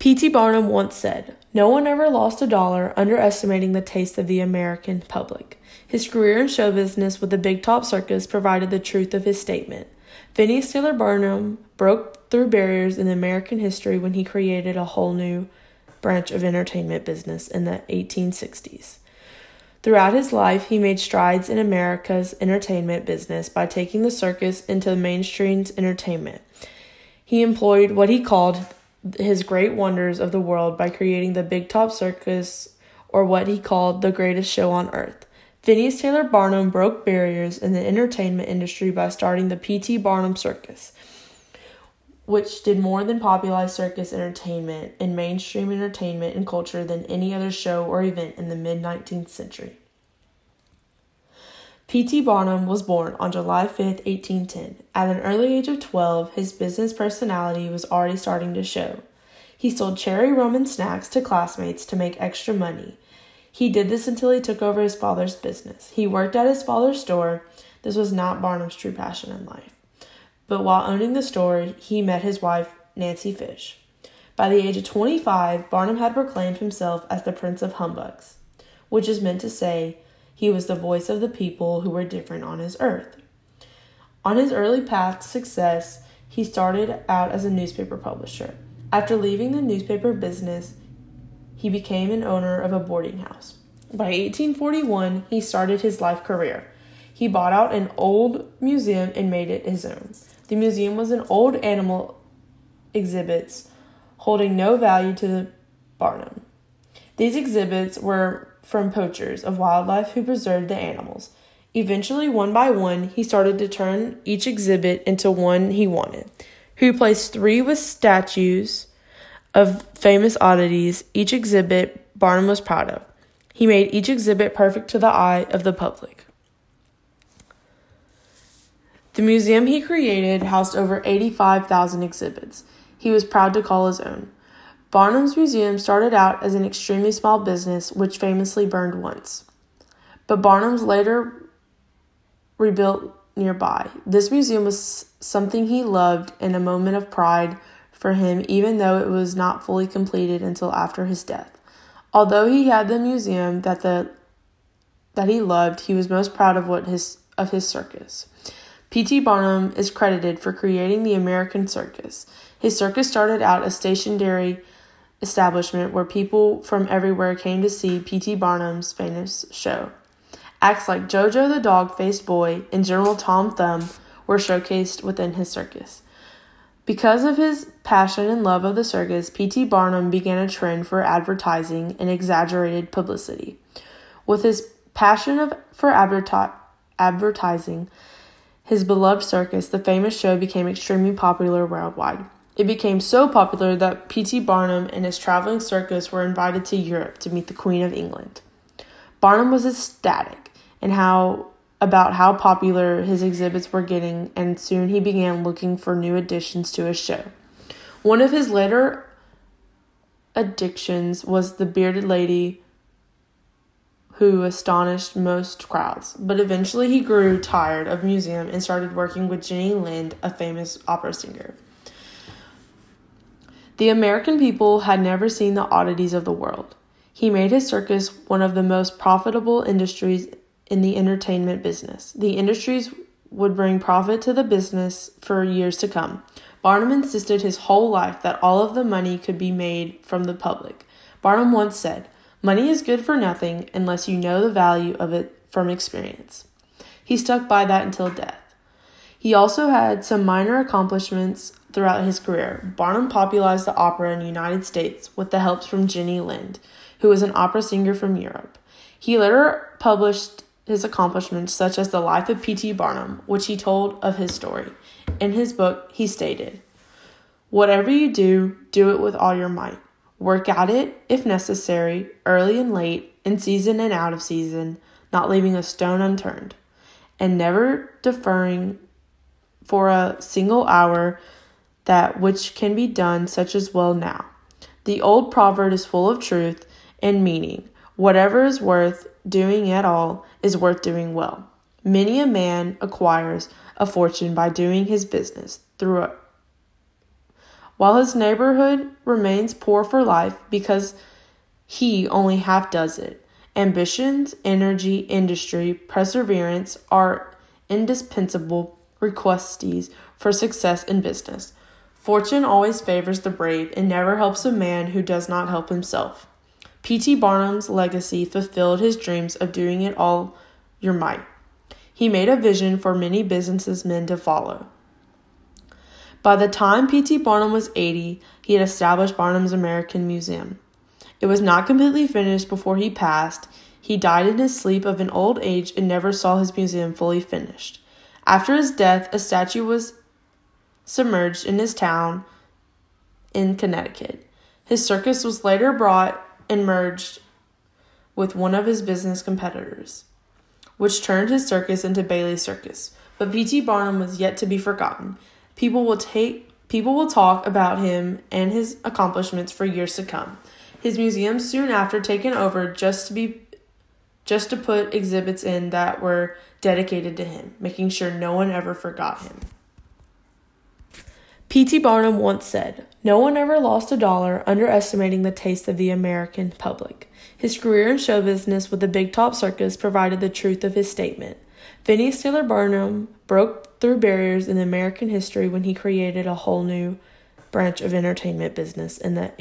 P.T. Barnum once said, No one ever lost a dollar underestimating the taste of the American public. His career in show business with the Big Top Circus provided the truth of his statement. Phineas Taylor Barnum broke through barriers in American history when he created a whole new branch of entertainment business in the 1860s. Throughout his life, he made strides in America's entertainment business by taking the circus into mainstream entertainment. He employed what he called his great wonders of the world by creating the Big Top Circus, or what he called the greatest show on earth. Phineas Taylor Barnum broke barriers in the entertainment industry by starting the P.T. Barnum Circus which did more than popularize circus entertainment and mainstream entertainment and culture than any other show or event in the mid 19th century. P.T. Barnum was born on July 5, 1810. At an early age of 12, his business personality was already starting to show. He sold cherry rum and snacks to classmates to make extra money. He did this until he took over his father's business. He worked at his father's store. This was not Barnum's true passion in life but while owning the store, he met his wife, Nancy Fish. By the age of 25, Barnum had proclaimed himself as the Prince of Humbugs, which is meant to say he was the voice of the people who were different on his earth. On his early path to success, he started out as a newspaper publisher. After leaving the newspaper business, he became an owner of a boarding house. By 1841, he started his life career. He bought out an old museum and made it his own. The museum was an old animal exhibits holding no value to the Barnum. These exhibits were from poachers of wildlife who preserved the animals. Eventually, one by one, he started to turn each exhibit into one he wanted. He replaced three with statues of famous oddities, each exhibit Barnum was proud of. He made each exhibit perfect to the eye of the public. The museum he created housed over 85,000 exhibits. He was proud to call his own. Barnum's Museum started out as an extremely small business which famously burned once. But Barnum's later rebuilt nearby. This museum was something he loved and a moment of pride for him, even though it was not fully completed until after his death. Although he had the museum that the that he loved, he was most proud of what his of his circus. P.T. Barnum is credited for creating the American circus. His circus started out a stationary establishment where people from everywhere came to see P.T. Barnum's famous show. Acts like Jojo the dog faced boy and General Tom Thumb were showcased within his circus. Because of his passion and love of the circus, P.T. Barnum began a trend for advertising and exaggerated publicity. With his passion of, for adverti- advertising, his beloved circus, the famous show became extremely popular worldwide. It became so popular that P.T. Barnum and his traveling circus were invited to Europe to meet the Queen of England. Barnum was ecstatic and how about how popular his exhibits were getting, and soon he began looking for new additions to his show. One of his later addictions was the bearded lady who astonished most crowds. But eventually he grew tired of museum and started working with Jenny Lind, a famous opera singer. The American people had never seen the oddities of the world. He made his circus one of the most profitable industries in the entertainment business. The industries would bring profit to the business for years to come. Barnum insisted his whole life that all of the money could be made from the public. Barnum once said, Money is good for nothing unless you know the value of it from experience. He stuck by that until death. He also had some minor accomplishments throughout his career. Barnum popularized the opera in the United States with the help from Jenny Lind, who was an opera singer from Europe. He later published his accomplishments, such as The Life of P.T. Barnum, which he told of his story. In his book, he stated, Whatever you do, do it with all your might. Work at it, if necessary, early and late, in season and out of season, not leaving a stone unturned, and never deferring for a single hour that which can be done such as well now. The old proverb is full of truth and meaning. Whatever is worth doing at all is worth doing well. Many a man acquires a fortune by doing his business through while his neighborhood remains poor for life because he only half does it. Ambitions, energy, industry, perseverance are indispensable requisites for success in business. Fortune always favors the brave and never helps a man who does not help himself. P.T. Barnum's legacy fulfilled his dreams of doing it all your might. He made a vision for many businessmen to follow. By the time P.T. Barnum was 80, he had established Barnum's American Museum. It was not completely finished before he passed. He died in his sleep of an old age and never saw his museum fully finished. After his death, a statue was submerged in his town in Connecticut. His circus was later brought and merged with one of his business competitors, which turned his circus into Bailey Circus. But P.T. Barnum was yet to be forgotten. People will take people will talk about him and his accomplishments for years to come. His museum soon after taken over just to be just to put exhibits in that were dedicated to him, making sure no one ever forgot him. P.T. Barnum once said, No one ever lost a dollar underestimating the taste of the American public. His career in show business with the Big Top Circus provided the truth of his statement. Phineas Taylor Barnum broke through barriers in American history when he created a whole new branch of entertainment business in the